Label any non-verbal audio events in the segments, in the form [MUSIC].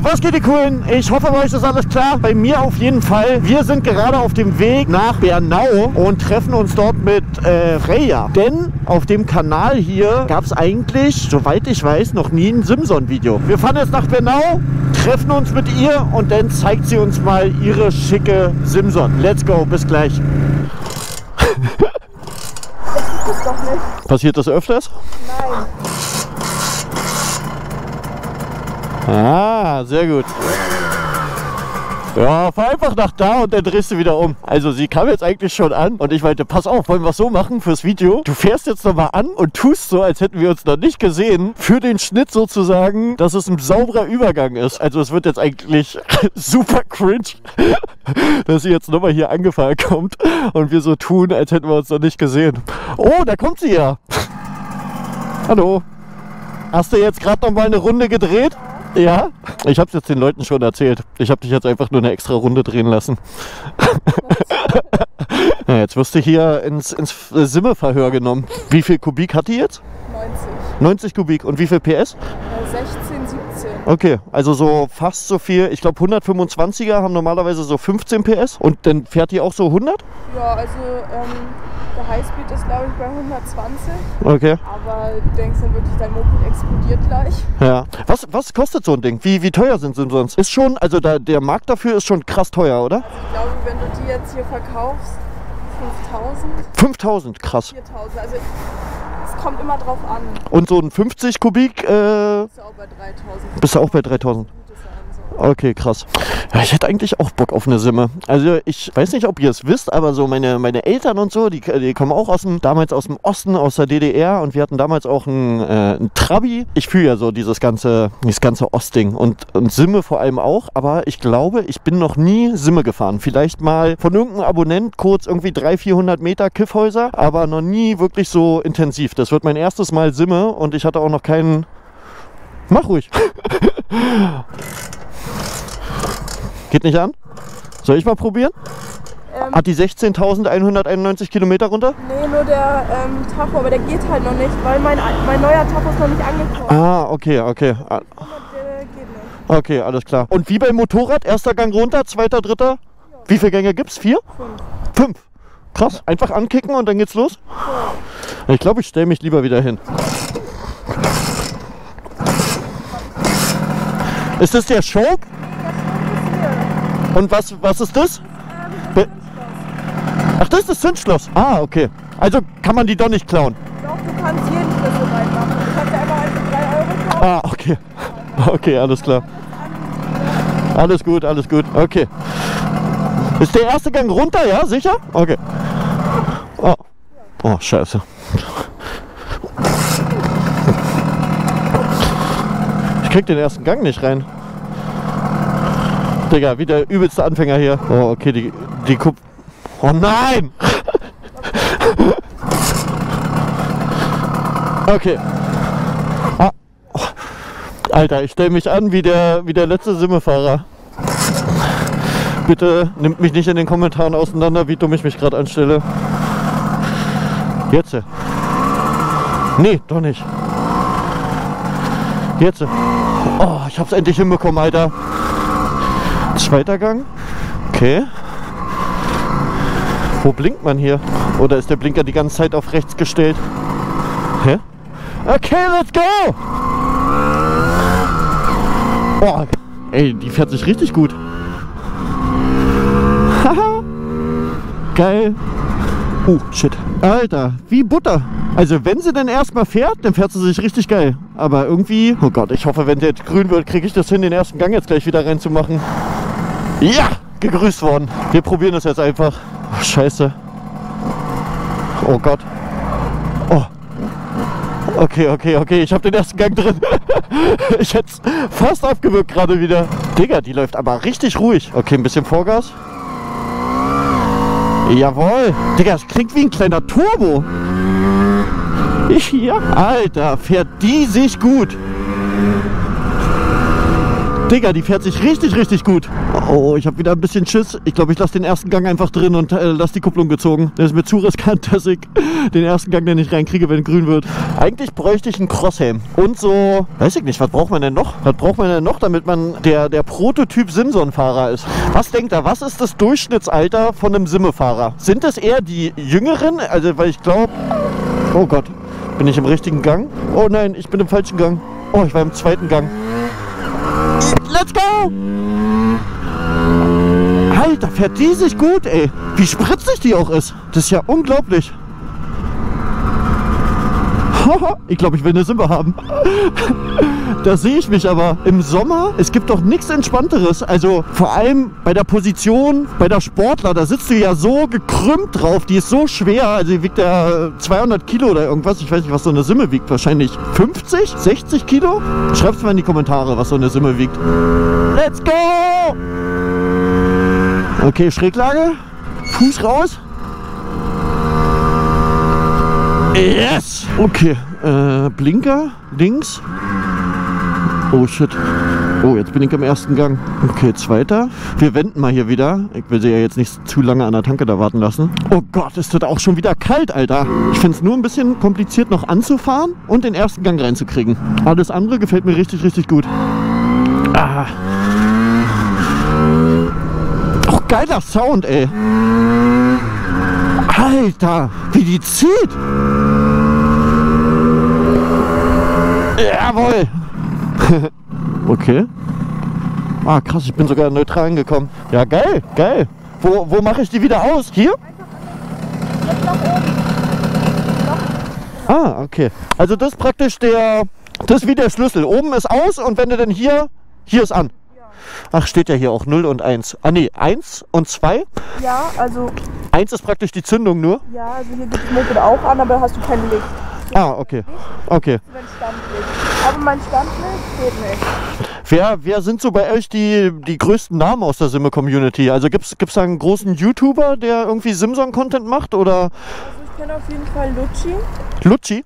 was geht die Coolen? Ich hoffe, bei euch ist alles klar. Bei mir auf jeden Fall. Wir sind gerade auf dem Weg nach Bernau und treffen uns dort mit äh, Freya. Denn auf dem Kanal hier gab es eigentlich, soweit ich weiß, noch nie ein Simson-Video. Wir fahren jetzt nach Bernau, treffen uns mit ihr und dann zeigt sie uns mal ihre schicke Simson. Let's go, bis gleich. Das. [LAUGHS] Passiert das öfters? Nein. Ah, sehr gut. Ja, fahr einfach nach da und dann drehst du wieder um. Also sie kam jetzt eigentlich schon an und ich meinte, pass auf, wollen wir es so machen fürs Video? Du fährst jetzt nochmal an und tust so, als hätten wir uns noch nicht gesehen. Für den Schnitt sozusagen, dass es ein sauberer Übergang ist. Also es wird jetzt eigentlich [LAUGHS] super cringe, [LAUGHS] dass sie jetzt nochmal hier angefahren kommt und wir so tun, als hätten wir uns noch nicht gesehen. Oh, da kommt sie ja. [LAUGHS] Hallo. Hast du jetzt gerade noch mal eine Runde gedreht? Ja? Ich habe es jetzt den Leuten schon erzählt. Ich habe dich jetzt einfach nur eine extra Runde drehen lassen. [LAUGHS] ja, jetzt wirst du hier ins, ins Simmeverhör genommen. Wie viel Kubik hat die jetzt? 90. 90 Kubik. Und wie viel PS? Äh, 16, 17. Okay, also so fast so viel. Ich glaube 125er haben normalerweise so 15 PS. Und dann fährt die auch so 100? Ja, also ähm, der Highspeed ist glaube ich bei 120. Okay. Aber du denkst dann wirklich, dein Moped explodiert gleich. Ja. Was, was kostet so ein Ding? Wie, wie teuer sind sie sonst? Ist schon, also da, der Markt dafür ist schon krass teuer, oder? Ich glaube, wenn du die jetzt hier verkaufst, 5000, 5000, krass. 4000. Also es kommt immer drauf an. Und so ein 50 Kubik, äh, Bist du auch bei 3000. bist du auch bei 3000. Okay, krass. Ja, ich hätte eigentlich auch Bock auf eine Simme. Also ich weiß nicht, ob ihr es wisst, aber so meine, meine Eltern und so, die, die kommen auch aus dem, damals aus dem Osten, aus der DDR und wir hatten damals auch einen, äh, einen Trabi. Ich fühle ja so dieses ganze, dieses ganze Ostding und, und Simme vor allem auch, aber ich glaube, ich bin noch nie Simme gefahren. Vielleicht mal von irgendeinem Abonnent kurz irgendwie 300, 400 Meter Kiffhäuser, aber noch nie wirklich so intensiv. Das wird mein erstes Mal Simme und ich hatte auch noch keinen... Mach ruhig. [LAUGHS] Geht nicht an? Soll ich mal probieren? Ähm, Hat die 16.191 Kilometer runter? nee, nur der ähm, Tacho, aber der geht halt noch nicht, weil mein, mein neuer Tacho ist noch nicht angekommen. Ah, okay, okay. Ah, der. Okay, alles klar. Und wie beim Motorrad, erster Gang runter, zweiter, dritter? Wie viele Gänge gibt's? Vier? Fünf. Fünf. Krass. Einfach ankicken und dann geht's los? Ich glaube, ich stelle mich lieber wieder hin. Ist das der Choke? Und was, was ist das? Be Ach, das ist das Zündschloss. Ah, okay. Also kann man die doch nicht klauen. Doch, du kannst jeden Schlüssel reinmachen. Du kannst ja einfach einen für 3 Euro kaufen. Ah, okay. [LAUGHS] Okay, alles klar. Alles gut, alles gut. Okay. Ist der erste Gang runter, ja? Sicher? Okay. Oh, oh scheiße. Ich krieg den ersten Gang nicht rein. Digga, wie der übelste Anfänger hier. Oh, okay, die, die Kup... Oh nein! Okay. Ah. Alter, ich stelle mich an wie der, wie der letzte Simmefahrer. Bitte nimmt mich nicht in den Kommentaren auseinander, wie dumm ich mich gerade anstelle. Jetzt. Nee, doch nicht. Jetzt. Oh, ich hab's endlich hinbekommen, Alter. Zweiter Gang. Okay. Wo blinkt man hier? Oder ist der Blinker die ganze Zeit auf rechts gestellt? Hä? Okay, let's go! Boah, ey, die fährt sich richtig gut. Haha. Geil. Oh, shit. Alter, wie Butter. Also wenn sie denn erstmal fährt, dann fährt sie sich richtig geil. Aber irgendwie, oh Gott, ich hoffe, wenn der jetzt grün wird, kriege ich das hin, den ersten Gang jetzt gleich wieder reinzumachen. Ja, gegrüßt worden. Wir probieren das jetzt einfach. Oh, scheiße. Oh Gott. Oh. Okay, okay, okay, ich habe den ersten Gang drin. [LAUGHS] ich hätte fast abgewürgt gerade wieder. Digga, die läuft aber richtig ruhig. Okay, ein bisschen Vorgas. Jawohl. Digga, das klingt wie ein kleiner Turbo. [LAUGHS] Ja, Alter, fährt die sich gut. Digga, die fährt sich richtig, richtig gut. Oh, ich habe wieder ein bisschen Schiss. Ich glaube, ich lasse den ersten Gang einfach drin und äh, lasse die Kupplung gezogen. Das ist mir zu riskant, [LAUGHS] dass ich den ersten Gang dann nicht reinkriege, wenn grün wird. Eigentlich bräuchte ich einen Crosshelm. Und so, weiß ich nicht, was braucht man denn noch? Was braucht man denn noch, damit man der, der Prototyp Simson-Fahrer ist? Was denkt er, was ist das Durchschnittsalter von einem Simme-Fahrer? Sind es eher die Jüngeren? Also, weil ich glaube... Oh Gott, bin ich im richtigen Gang? Oh nein, ich bin im falschen Gang. Oh, ich war im zweiten Gang. Let's go! Alter, fährt die sich gut, ey. Wie spritzig die auch ist. Das ist ja unglaublich. [LAUGHS] ich glaube, ich will eine Simba haben. [LAUGHS] da sehe ich mich aber im Sommer. Es gibt doch nichts Entspannteres. Also vor allem bei der Position, bei der Sportler, da sitzt du ja so gekrümmt drauf. Die ist so schwer. Also die wiegt ja 200 Kilo oder irgendwas. Ich weiß nicht, was so eine Simme wiegt. Wahrscheinlich 50, 60 Kilo? Schreibt es mal in die Kommentare, was so eine Simme wiegt. Let's go! Okay, Schräglage. Fuß raus. Yes! Okay, äh, Blinker links. Oh shit. Oh, jetzt bin ich im ersten Gang. Okay, zweiter. Wir wenden mal hier wieder. Ich will sie ja jetzt nicht zu lange an der Tanke da warten lassen. Oh Gott, ist das auch schon wieder kalt, Alter. Ich finde es nur ein bisschen kompliziert noch anzufahren und den ersten Gang reinzukriegen. Alles andere gefällt mir richtig, richtig gut. Ah. Oh, geiler Sound, ey. Alter, wie die zieht. Jawohl. [LAUGHS] okay. Ah, krass, ich bin sogar neutral angekommen. Ja, geil, geil. Wo, wo mache ich die wieder aus? Hier? Ah, okay. Also das ist praktisch der, das ist wie der Schlüssel. Oben ist aus und wenn du dann hier, hier ist an. Ach, steht ja hier auch 0 und 1. Ah nee, 1 und 2? Ja, also. 1 ist praktisch die Zündung nur? Ja, also hier geht das Moped auch an, aber da hast du kein Licht. Ah, okay. Okay. Mein Standlicht. Aber mein Standlicht geht nicht. Wer, wer sind so bei euch die, die größten Namen aus der Simme-Community? Also gibt es da einen großen YouTuber, der irgendwie Simson-Content macht? Oder Also ich kenne auf jeden Fall Lucci. Lucci?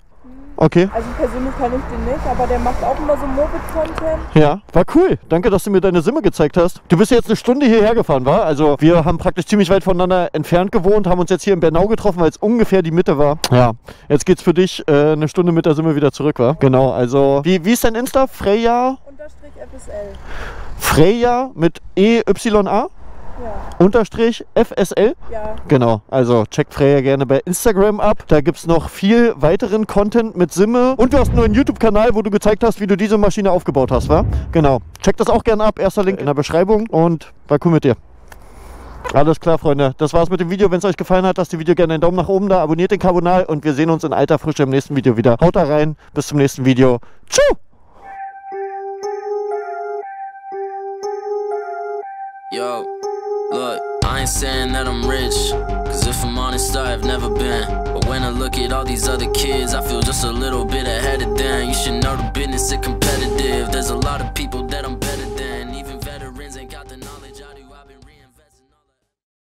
Okay. Also persönlich kenne ich den nicht, aber der macht auch immer so Moped-Content. Ja, war cool. Danke, dass du mir deine Simme gezeigt hast. Du bist jetzt eine Stunde hierher gefahren, war? Also wir haben praktisch ziemlich weit voneinander entfernt gewohnt, haben uns jetzt hier in Bernau getroffen, weil es ungefähr die Mitte war. Ja, jetzt geht's für dich äh, eine Stunde mit der Simme wieder zurück, war? Genau, also wie, wie ist dein Insta? Freya? Unterstrich FSL. Freya mit EYA? Ja. Unterstrich FSL? Ja. Genau, also checkt Freya gerne bei Instagram ab. Da gibt es noch viel weiteren Content mit Simme. Und du hast nur einen YouTube-Kanal, wo du gezeigt hast, wie du diese Maschine aufgebaut hast, wa? Genau. Checkt das auch gerne ab. Erster Link in der Beschreibung. Und war cool mit dir. Alles klar, Freunde. Das war's mit dem Video. Wenn es euch gefallen hat, lasst die Video gerne einen Daumen nach oben da. Abonniert den Kanal und wir sehen uns in alter Frische im nächsten Video wieder. Haut da rein. Bis zum nächsten Video. Tschüss. I ain't saying that I'm rich. Cause if I'm honest, I've never been. But when I look at all these other kids, I feel just a little bit ahead of them. You should know the business is competitive. There's a lot of people that I'm